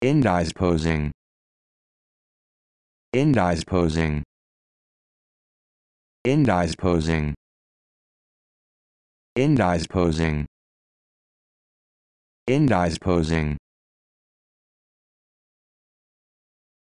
Indies posing. Indies posing. Indies posing. Indies posing. Indies posing.